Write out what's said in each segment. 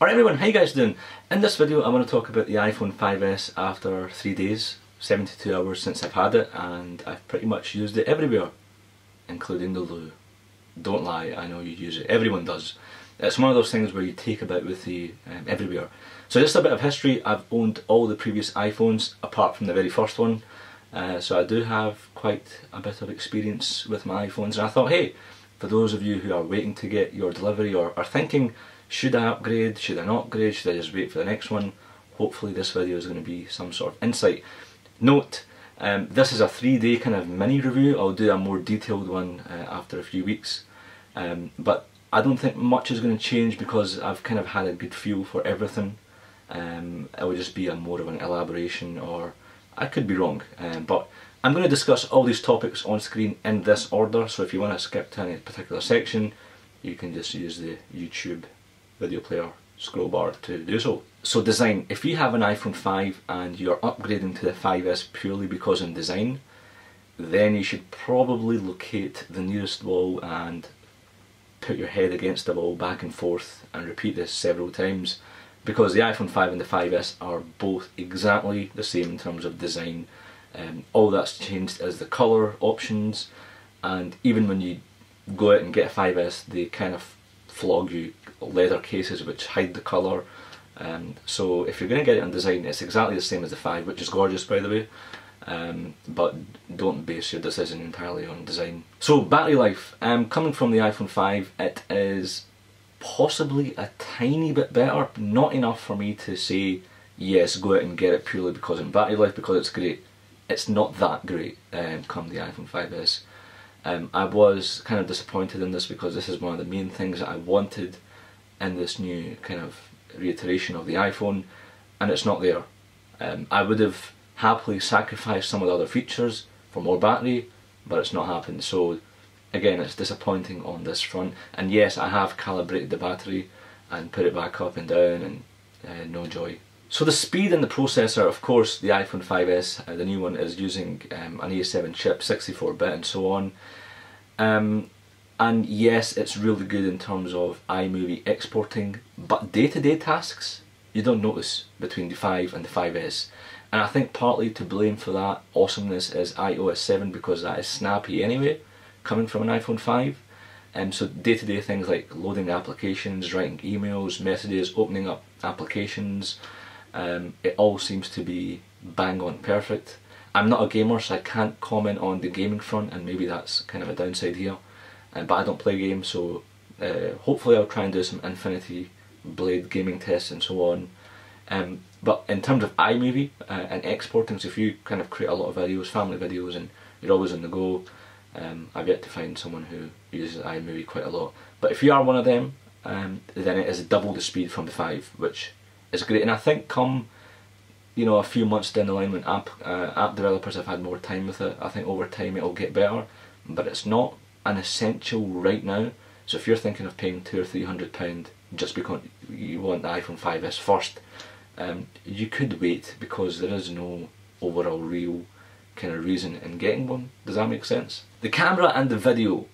Alright everyone, how you guys doing? In this video I'm going to talk about the iPhone 5S after 3 days, 72 hours since I've had it and I've pretty much used it everywhere, including the loo. Don't lie, I know you use it, everyone does. It's one of those things where you take about with you um, everywhere. So just a bit of history, I've owned all the previous iPhones apart from the very first one. Uh, so I do have quite a bit of experience with my iPhones and I thought hey, for those of you who are waiting to get your delivery or are thinking should I upgrade, should I not upgrade, should I just wait for the next one? Hopefully this video is going to be some sort of insight. Note, um, this is a three day kind of mini review, I'll do a more detailed one uh, after a few weeks. Um, but I don't think much is going to change because I've kind of had a good feel for everything. Um, it will just be a more of an elaboration or I could be wrong. Um, but I'm going to discuss all these topics on screen in this order so if you want to skip to any particular section you can just use the YouTube video player scroll bar to do so. So design, if you have an iPhone 5 and you're upgrading to the 5S purely because of design, then you should probably locate the nearest wall and put your head against the wall back and forth and repeat this several times because the iPhone 5 and the 5S are both exactly the same in terms of design. Um, all that's changed is the colour options and even when you go out and get a 5S they kind of flog you leather cases which hide the colour. Um, so if you're going to get it on design, it's exactly the same as the 5, which is gorgeous by the way. Um, but don't base your decision entirely on design. So battery life, um, coming from the iPhone 5, it is possibly a tiny bit better, not enough for me to say yes, go out and get it purely because of battery life, because it's great. It's not that great um, come the iPhone 5S. Um, I was kind of disappointed in this because this is one of the main things that I wanted in this new kind of reiteration of the iPhone and it's not there. Um, I would have happily sacrificed some of the other features for more battery but it's not happened so again it's disappointing on this front and yes I have calibrated the battery and put it back up and down and uh, no joy. So the speed and the processor, of course the iPhone 5S, uh, the new one is using um, an A7 chip, 64 bit and so on. Um, and yes, it's really good in terms of iMovie exporting, but day-to-day -day tasks, you don't notice between the 5 and the 5S. And I think partly to blame for that awesomeness is iOS 7 because that is snappy anyway, coming from an iPhone 5. And um, so day-to-day -day things like loading applications, writing emails, messages, opening up applications, um, it all seems to be bang on perfect. I'm not a gamer so I can't comment on the gaming front and maybe that's kind of a downside here. Uh, but I don't play games so uh, hopefully I'll try and do some Infinity Blade gaming tests and so on. Um, but in terms of iMovie uh, and exporting, so if you kind of create a lot of videos, family videos and you're always on the go, um, I've yet to find someone who uses iMovie quite a lot. But if you are one of them, um, then it is double the speed from the 5, which is great. And I think come you know a few months down the line when app uh, app developers have had more time with it, I think over time it'll get better. But it's not an essential right now. So if you're thinking of paying two or three hundred pound just because you want the iPhone 5s first, um, you could wait because there is no overall real kind of reason in getting one. Does that make sense? The camera and the video,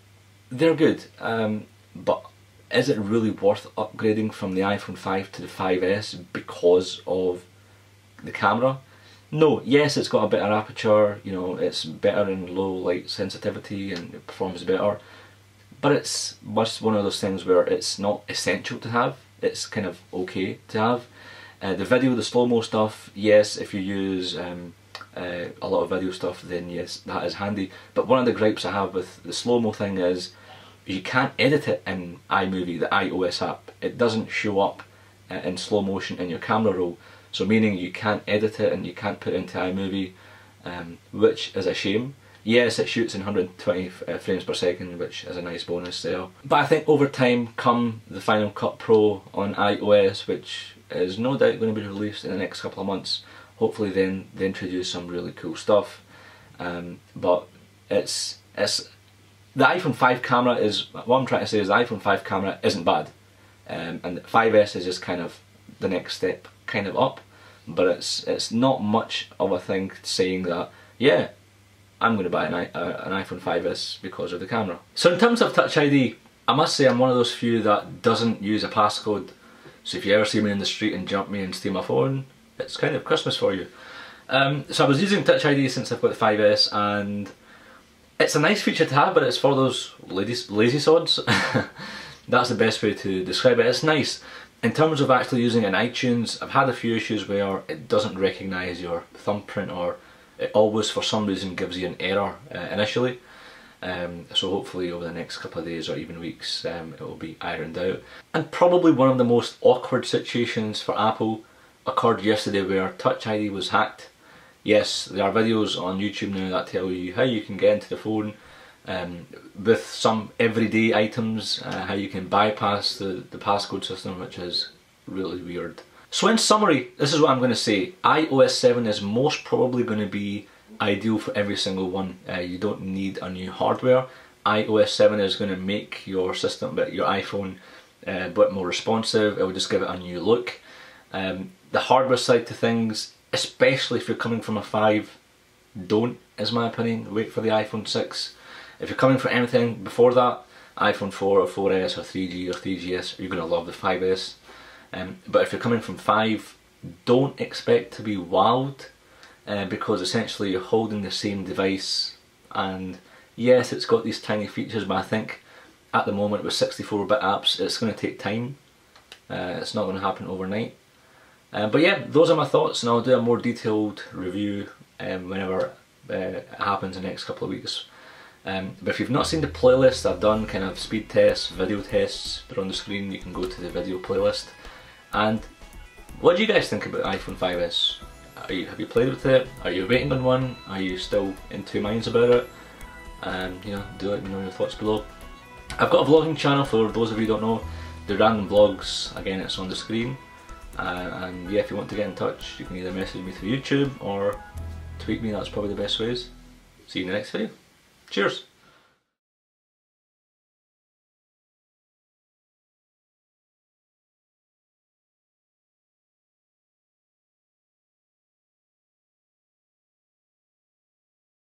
they're good, um, but is it really worth upgrading from the iPhone 5 to the 5S because of the camera? No, yes it's got a better aperture, you know, it's better in low light sensitivity and it performs better, but it's much one of those things where it's not essential to have, it's kind of okay to have. Uh, the video, the slow-mo stuff, yes, if you use um, uh, a lot of video stuff then yes, that is handy, but one of the gripes I have with the slow-mo thing is you can't edit it in iMovie, the iOS app. It doesn't show up uh, in slow motion in your camera roll. So meaning you can't edit it and you can't put it into iMovie, um, which is a shame. Yes, it shoots in 120 uh, frames per second, which is a nice bonus there. But I think over time, come the Final Cut Pro on iOS, which is no doubt going to be released in the next couple of months, hopefully then they introduce some really cool stuff. Um, but it's it's the iPhone 5 camera is, what I'm trying to say is the iPhone 5 camera isn't bad. Um, and 5S is just kind of the next step kind of up. But it's it's not much of a thing saying that, yeah, I'm going to buy an, uh, an iPhone 5S because of the camera. So in terms of Touch ID, I must say I'm one of those few that doesn't use a passcode. So if you ever see me in the street and jump me and steal my phone, it's kind of Christmas for you. Um, so I was using Touch ID since I've got the 5S and it's a nice feature to have but it's for those ladies, lazy sods. That's the best way to describe it. It's nice. In terms of actually using in iTunes, I've had a few issues where it doesn't recognise your thumbprint or it always for some reason gives you an error uh, initially. Um, so hopefully over the next couple of days or even weeks um, it will be ironed out. And probably one of the most awkward situations for Apple occurred yesterday where Touch ID was hacked. Yes, there are videos on YouTube now that tell you how you can get into the phone um, with some everyday items, uh, how you can bypass the, the passcode system, which is really weird. So in summary, this is what I'm going to say. iOS 7 is most probably going to be ideal for every single one. Uh, you don't need a new hardware. iOS 7 is going to make your system, but your iPhone, uh, a bit more responsive. It will just give it a new look. Um, the hardware side to things, especially if you're coming from a 5, don't, is my opinion. Wait for the iPhone 6. If you're coming from anything before that, iPhone 4 or 4S or 3G or 3GS, you're going to love the 5S. Um, but if you're coming from 5, don't expect to be wowed uh, because essentially you're holding the same device and yes it's got these tiny features but I think at the moment with 64-bit apps it's going to take time. Uh, it's not going to happen overnight. Uh, but yeah, those are my thoughts and I'll do a more detailed review um, whenever uh, it happens in the next couple of weeks. Um, but if you've not seen the playlist, I've done kind of speed tests, video tests, they're on the screen, you can go to the video playlist. And what do you guys think about iPhone 5S? You, have you played with it? Are you waiting on one? Are you still in two minds about it? And you know, do let me know your thoughts below. I've got a vlogging channel for those of you who don't know. The random vlogs, again it's on the screen. Uh, and yeah, if you want to get in touch, you can either message me through YouTube or tweet me, that's probably the best ways. See you in the next video. Cheers!